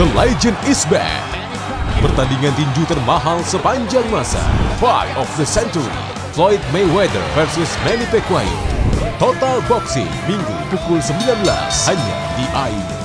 The legend is back. Pertandingan tinju termahal sepanjang masa. Fight of the century. Floyd Mayweather versus Manny Pacquiao. Total Boxing Minggu pukul 19 hanya di AI.